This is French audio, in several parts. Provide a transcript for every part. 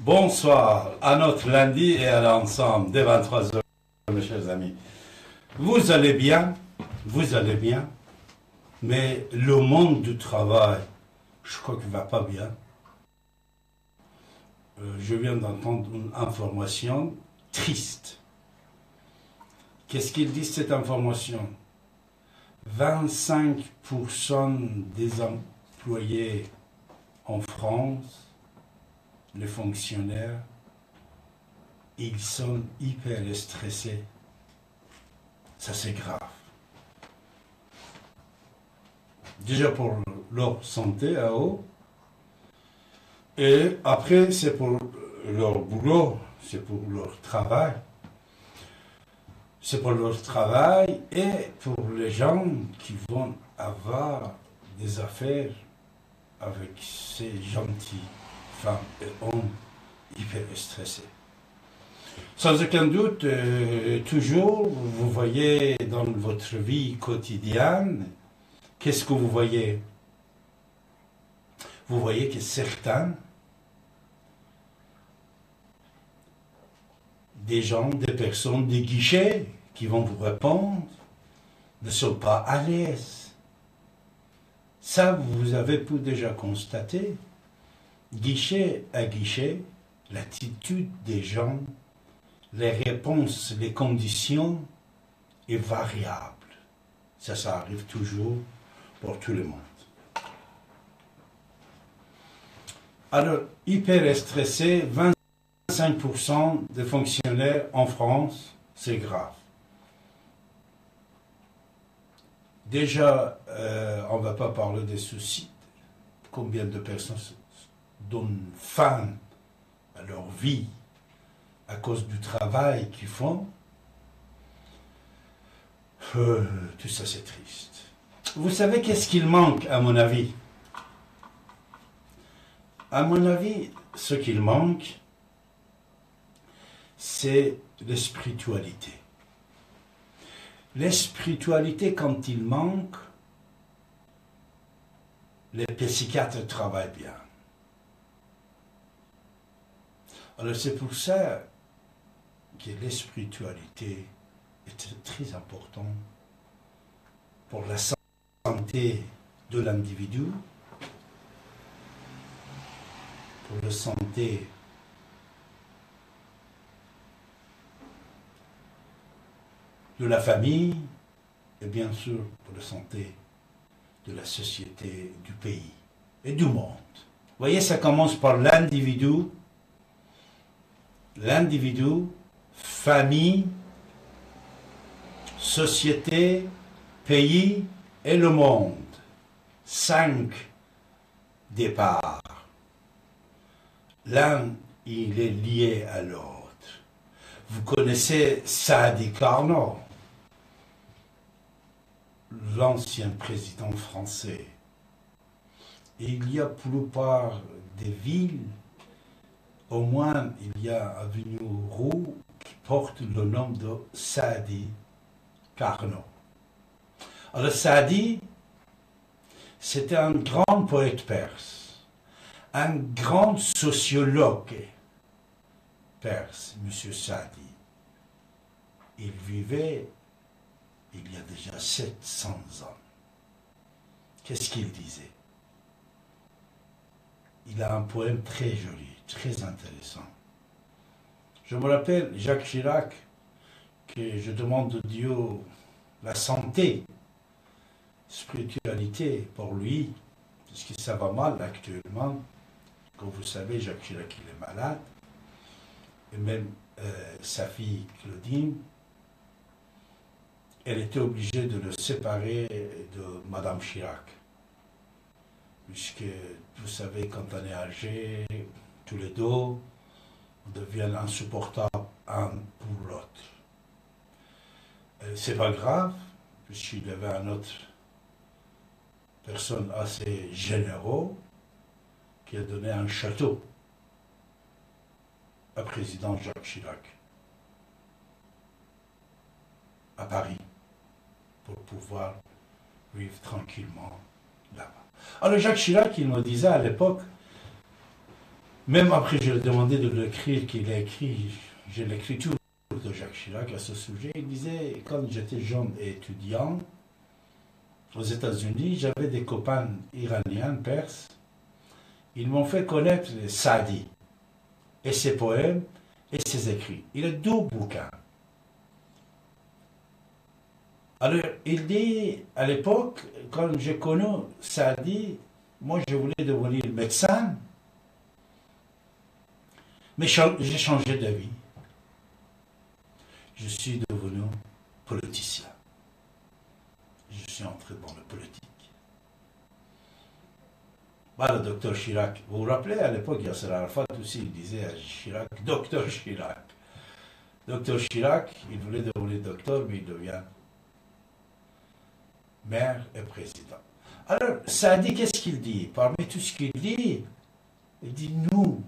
Bonsoir à notre lundi et à l'ensemble des 23 heures, mes chers amis. Vous allez bien, vous allez bien, mais le monde du travail, je crois qu'il ne va pas bien. Euh, je viens d'entendre une information triste. Qu'est-ce qu'il dit cette information? 25% des employés en France les fonctionnaires, ils sont hyper stressés. Ça, c'est grave. Déjà pour leur santé à eux. Et après, c'est pour leur boulot, c'est pour leur travail. C'est pour leur travail et pour les gens qui vont avoir des affaires avec ces gentils femmes et hommes hyper stressés. Sans aucun doute, euh, toujours, vous voyez dans votre vie quotidienne, qu'est-ce que vous voyez? Vous voyez que certains, des gens, des personnes, des guichets qui vont vous répondre, ne sont pas à l'aise. Ça, vous avez pu déjà constater guichet à guichet, l'attitude des gens, les réponses, les conditions est variable. Ça, ça arrive toujours pour tout le monde. Alors, hyper stressé, 25% des fonctionnaires en France, c'est grave. Déjà, euh, on ne va pas parler des soucis. Combien de personnes donnent fin à leur vie à cause du travail qu'ils font, euh, tout ça c'est triste. Vous savez qu'est-ce qu'il manque à mon avis? À mon avis, ce qu'il manque, c'est l'espiritualité. L'espiritualité, quand il manque, les psychiatres travaillent bien. Alors c'est pour ça que l'espiritualité est très important pour la santé de l'individu, pour la santé de la famille et bien sûr pour la santé de la société, du pays et du monde. Vous voyez, ça commence par l'individu l'individu, famille, société, pays et le monde. Cinq départs. L'un, il est lié à l'autre. Vous connaissez Sadi Carnot, l'ancien président français. il y a pour plupart des villes au moins il y a Avenue Roux qui porte le nom de Sadi Carnot. Alors Sadi, c'était un grand poète perse, un grand sociologue perse, M. Sadi. Il vivait il y a déjà 700 ans. Qu'est-ce qu'il disait? Il a un poème très joli très intéressant. Je me rappelle Jacques Chirac, que je demande de Dieu la santé, spiritualité pour lui, parce que ça va mal actuellement. Comme vous savez, Jacques Chirac, il est malade. Et même euh, sa fille Claudine, elle était obligée de le séparer de Madame Chirac. Puisque, vous savez, quand on est âgé, tous les deux deviennent insupportables un pour l'autre. C'est pas grave, puisqu'il y avait une autre personne assez généreux qui a donné un château à président Jacques Chirac à Paris pour pouvoir vivre tranquillement là-bas. Alors Jacques Chirac, il me disait à l'époque, Même après, je lui ai demandé de l'écrire, qu'il a écrit, j'ai l'écriture de Jacques Chirac à ce sujet. Il disait, quand j'étais jeune et étudiant, aux États-Unis, j'avais des copains iraniens, perses. Ils m'ont fait connaître Sadi et ses poèmes et ses écrits. Il a deux bouquins. Alors, il dit, à l'époque, quand j'ai connu Sadi, moi je voulais devenir médecin, mais j'ai changé d'avis. Je suis devenu politicien. Je suis entré dans le politique. Voilà, docteur Chirac. Vous vous rappelez, à l'époque, Yasser Arafat aussi, il disait à Chirac, docteur Chirac. Docteur Chirac, il voulait devenir docteur, mais il devient maire et président. Alors, ça dit, qu'est-ce qu'il dit? Parmi tout ce qu'il dit, il dit nous.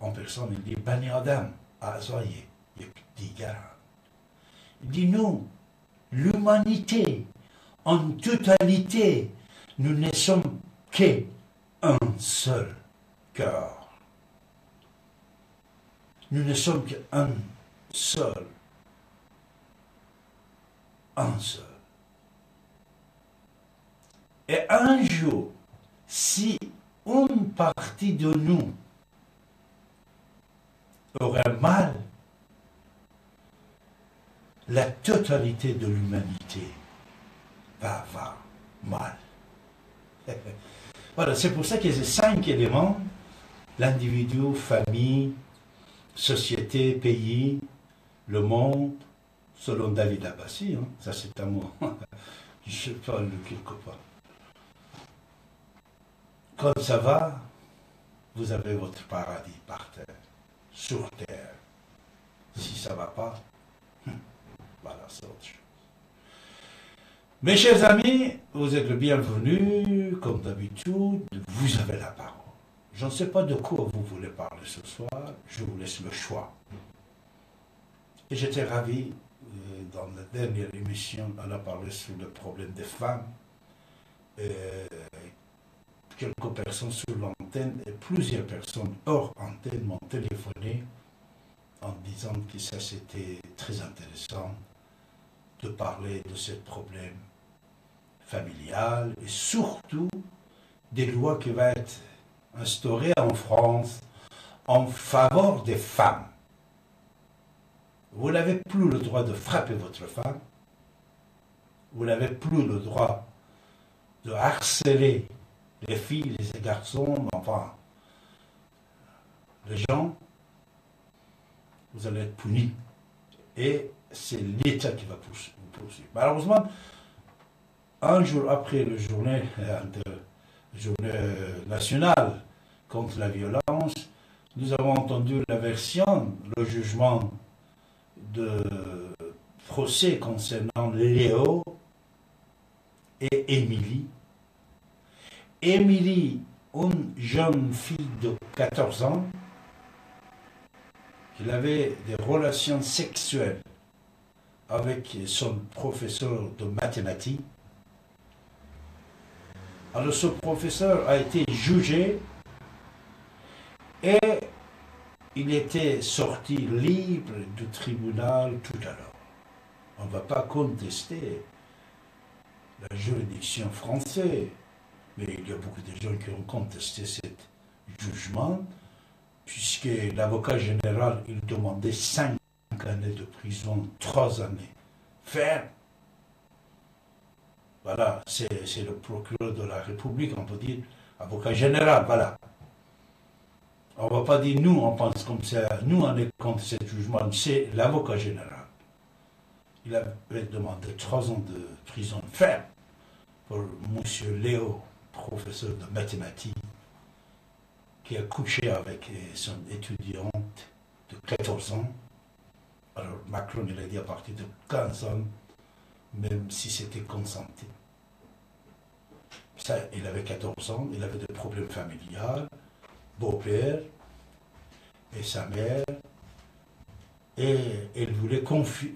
En personne, il dit Bani Adam, Azaye, il dit nous, l'humanité en totalité, nous ne sommes qu'un seul cœur. Nous ne sommes qu'un seul. Un seul. Et un jour, si une partie de nous aurait mal, la totalité de l'humanité va avoir mal. voilà, c'est pour ça qu'il y a ces cinq éléments, l'individu, famille, société, pays, le monde, selon David Abbassi, hein. ça c'est à moi, je parle quelque part. Quand ça va, vous avez votre paradis par terre, sur terre. Si ça ne va pas, voilà, c'est autre chose. Mes chers amis, vous êtes le bienvenu, comme d'habitude, vous avez la parole. Je ne sais pas de quoi vous voulez parler ce soir, je vous laisse le choix. Et j'étais ravi, euh, dans la dernière émission, on a parlé sur le problème des femmes. Euh, quelques personnes sur l'antenne et plusieurs personnes hors antenne m'ont téléphoné en disant que ça c'était très intéressant de parler de ce problème familial et surtout des lois qui vont être instaurées en France en faveur des femmes. Vous n'avez plus le droit de frapper votre femme. Vous n'avez plus le droit de harceler les filles, les garçons, enfin, les gens. Vous allez être punis. Et c'est l'État qui va vous poursuivre. Malheureusement, un jour après le journée, journée nationale contre la violence, nous avons entendu la version, le jugement de procès concernant Léo et Émilie. Émilie, une jeune fille de 14 ans, qui avait des relations sexuelles avec son professeur de mathématiques, alors ce professeur a été jugé et il était sorti libre du tribunal tout à l'heure. On ne va pas contester la juridiction française, mais il y a beaucoup de gens qui ont contesté ce jugement, puisque l'avocat général, il demandait cinq années de prison, trois années ferme voilà, c'est le procureur de la République, on peut dire, avocat général, voilà. On ne va pas dire nous, on pense comme ça, nous on est contre ce jugement, c'est l'avocat général. Il avait demandé trois ans de prison ferme pour M. Léo, professeur de mathématiques, qui a couché avec son étudiante de 14 ans. Alors Macron, il a dit à partir de 15 ans, même si c'était consenti. Ça, il avait 14 ans, il avait des problèmes familiaux, beau-père et sa mère, et il voulait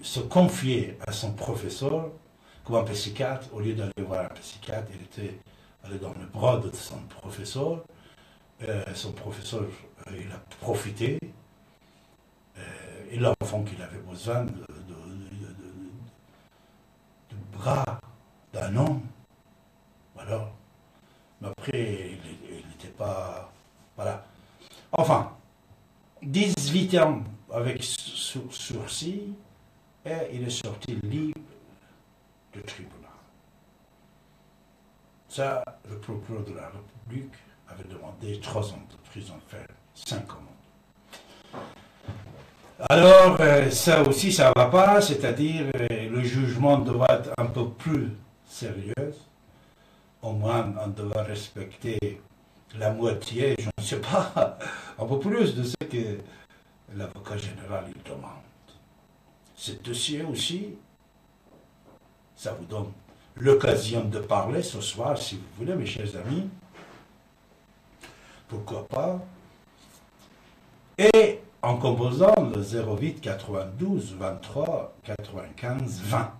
se confier à son professeur comme un psychiatre, au lieu d'aller voir un psychiatre, il était allé dans le bras de son professeur, Euh, son professeur, euh, il a profité. et l'enfant qu'il avait besoin de, bras d'un homme, alors, mais après, il n'était pas... Voilà. Enfin, 18 ans avec sursis, et il est sorti libre du tribunal. Ça, le procureur de la République avait demandé trois ans de prison ferme, cinq ans. Alors, euh, ça aussi, ça ne va pas, c'est-à-dire euh, le jugement doit être un peu plus sérieux. Au moins, on doit respecter la moitié, je ne sais pas, un peu plus de ce que l'avocat général il demande. Ce dossier aussi, ça vous donne l'occasion de parler ce soir, si vous voulez, mes chers amis. Pourquoi pas? Et en composant le 08 92 23 95 20.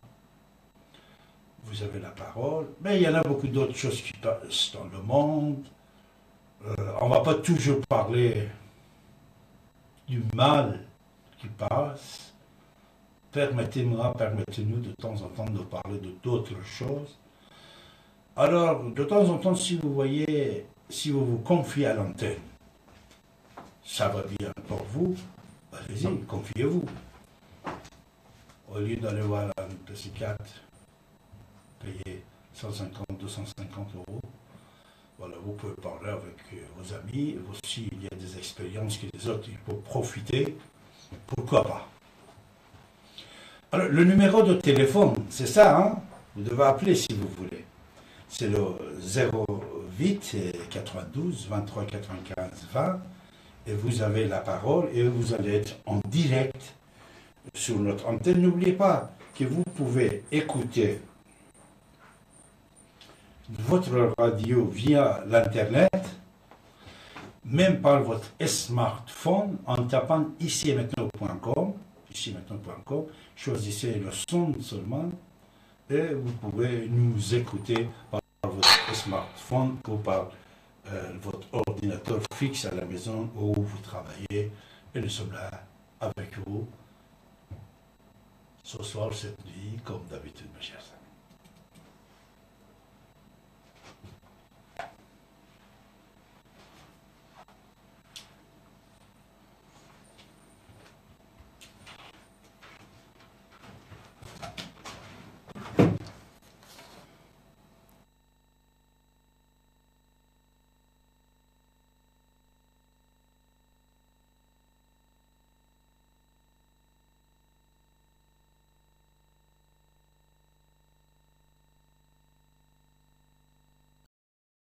Vous avez la parole, mais il y en a beaucoup d'autres choses qui passent dans le monde. Euh, on ne va pas toujours parler du mal qui passe. Permettez-moi, permettez-nous de temps en temps de parler de d'autres choses. Alors, de temps en temps, si vous voyez, si vous vous confiez à l'antenne, ça va bien pour vous, allez-y, confiez-vous. Au lieu d'aller voir un psychiatre, payer 150, 250 euros, voilà, vous pouvez parler avec euh, vos amis. Aussi, il y a des expériences que les autres, il faut profiter. Pourquoi pas? Alors, le numéro de téléphone, c'est ça, hein Vous devez appeler si vous voulez. C'est le 08 92 23 95 20. Et vous avez la parole et vous allez être en direct sur notre antenne. N'oubliez pas que vous pouvez écouter votre radio via l'Internet, même par votre smartphone, en tapant ici maintenant.com, ici maintenant.com, choisissez le son seulement et vous pouvez nous écouter par votre smartphone ou par euh, votre ordinateur fixe à la maison où vous travaillez. Et nous sommes là avec vous ce soir, cette nuit, comme d'habitude, mes chers